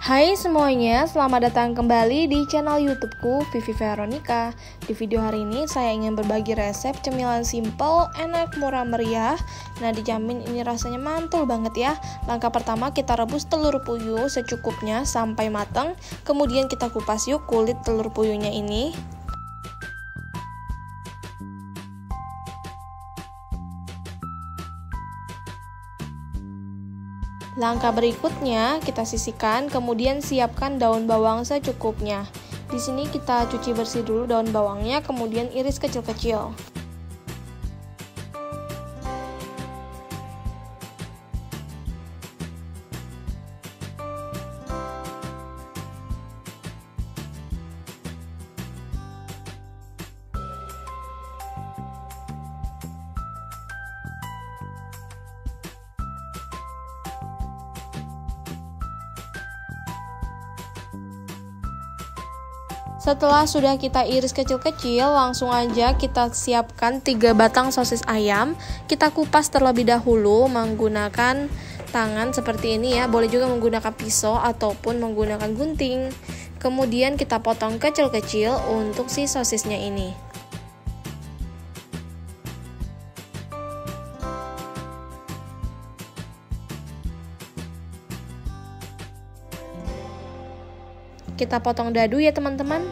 Hai semuanya, selamat datang kembali di channel YouTubeku Vivi Veronica. Di video hari ini saya ingin berbagi resep cemilan simple, enak, murah meriah. Nah, dijamin ini rasanya mantul banget ya. Langkah pertama kita rebus telur puyuh secukupnya sampai matang. Kemudian kita kupas yuk kulit telur puyuhnya ini. Langkah berikutnya, kita sisihkan, kemudian siapkan daun bawang secukupnya. Di sini kita cuci bersih dulu daun bawangnya, kemudian iris kecil-kecil. Setelah sudah kita iris kecil-kecil, langsung aja kita siapkan 3 batang sosis ayam. Kita kupas terlebih dahulu menggunakan tangan seperti ini ya. Boleh juga menggunakan pisau ataupun menggunakan gunting. Kemudian kita potong kecil-kecil untuk si sosisnya ini. Kita potong dadu ya teman-teman.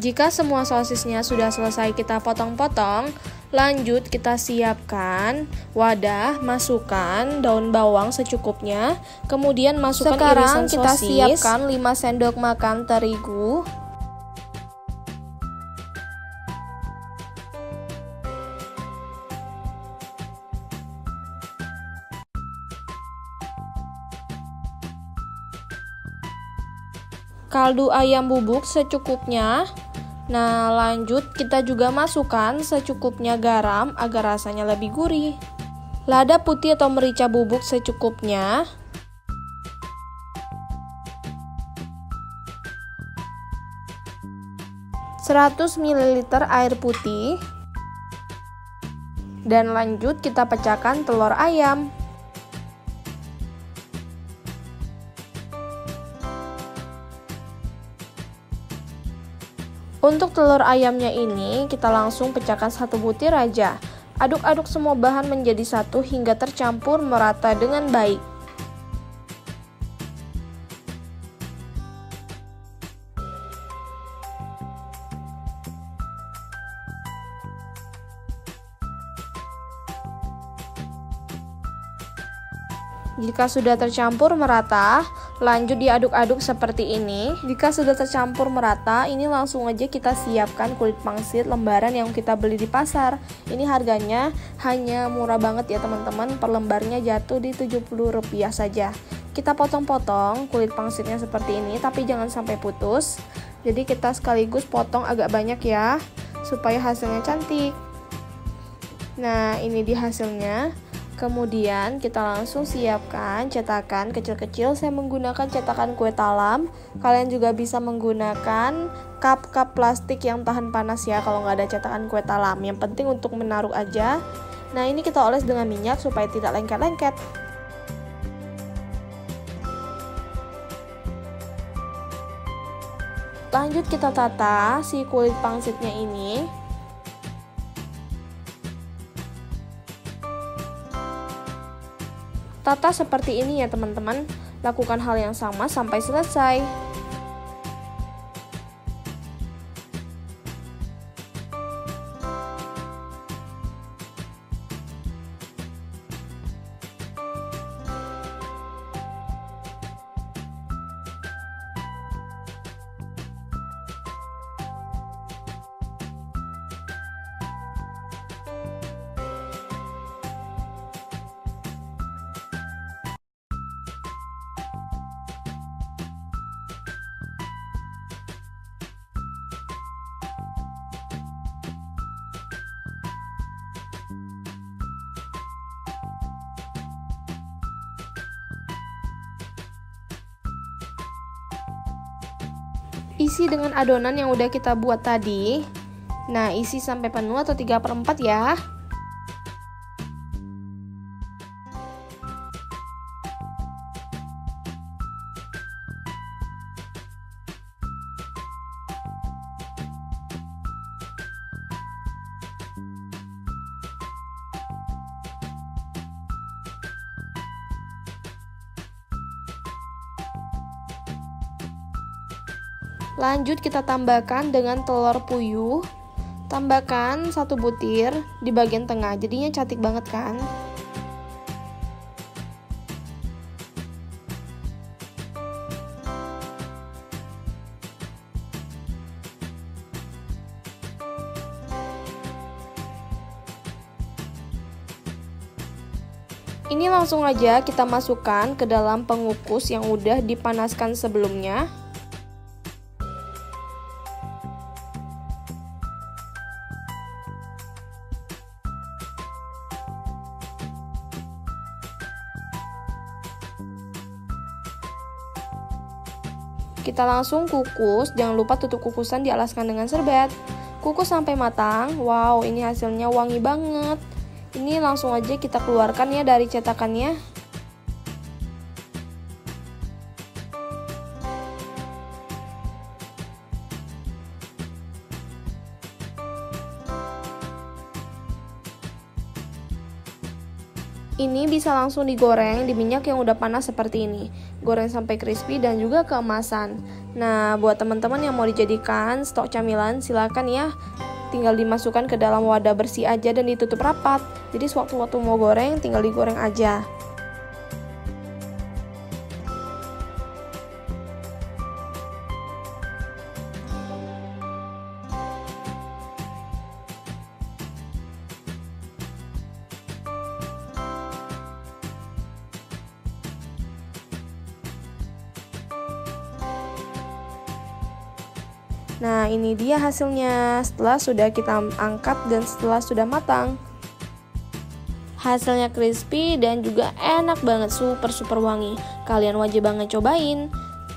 Jika semua sosisnya sudah selesai kita potong-potong, lanjut kita siapkan wadah, masukkan daun bawang secukupnya, kemudian masukkan Sekarang irisan sosis. kita siapkan 5 sendok makan terigu. kaldu ayam bubuk secukupnya. Nah, lanjut kita juga masukkan secukupnya garam agar rasanya lebih gurih. Lada putih atau merica bubuk secukupnya. Seratus ml air putih. Dan lanjut kita pecahkan telur ayam. Untuk telur ayamnya ini, kita langsung pecahkan satu butir aja. Aduk-aduk semua bahan menjadi satu hingga tercampur merata dengan baik. Jika sudah tercampur merata, lanjut diaduk-aduk seperti ini. Jika sudah tercampur merata, ini langsung aja kita siapkan kulit pangsit lembaran yang kita beli di pasar. Ini harganya hanya murah banget ya teman-teman, per lembarnya jatuh di Rp70 saja. Kita potong-potong kulit pangsitnya seperti ini, tapi jangan sampai putus. Jadi kita sekaligus potong agak banyak ya, supaya hasilnya cantik. Nah, ini di hasilnya. Kemudian kita langsung siapkan cetakan kecil-kecil. Saya menggunakan cetakan kue talam. Kalian juga bisa menggunakan cup-cup plastik yang tahan panas ya kalau nggak ada cetakan kue talam. Yang penting untuk menaruh aja. Nah ini kita oles dengan minyak supaya tidak lengket-lengket. Lanjut kita tata si kulit pangsitnya ini Tata seperti ini ya teman-teman. Lakukan hal yang sama sampai selesai. Isi dengan adonan yang udah kita buat tadi. Nah, isi sampai penuh atau 3 per 4 ya. Lanjut kita tambahkan dengan telur puyuh. Tambahkan satu butir di bagian tengah, jadinya cantik banget kan? Ini langsung aja kita masukkan ke dalam pengukus yang udah dipanaskan sebelumnya. Kita langsung kukus, jangan lupa tutup kukusan dialaskan dengan serbet. Kukus sampai matang. Wow, ini hasilnya wangi banget. Ini langsung aja kita keluarkan ya dari cetakannya. Ini bisa langsung digoreng di minyak yang udah panas seperti ini. Goreng sampai crispy dan juga keemasan. Nah, buat teman-teman yang mau dijadikan stok camilan, silakan ya. Tinggal dimasukkan ke dalam wadah bersih aja dan ditutup rapat. Jadi sewaktu-waktu mau goreng, tinggal digoreng aja. Nah, ini dia hasilnya setelah sudah kita angkat dan setelah sudah matang. Hasilnya crispy dan juga enak banget, super super wangi. Kalian wajib banget cobain.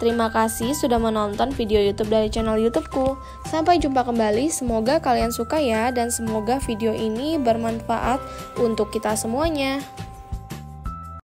Terima kasih sudah menonton video YouTube dari channel YouTubeku. Sampai jumpa kembali. Semoga kalian suka ya dan semoga video ini bermanfaat untuk kita semuanya.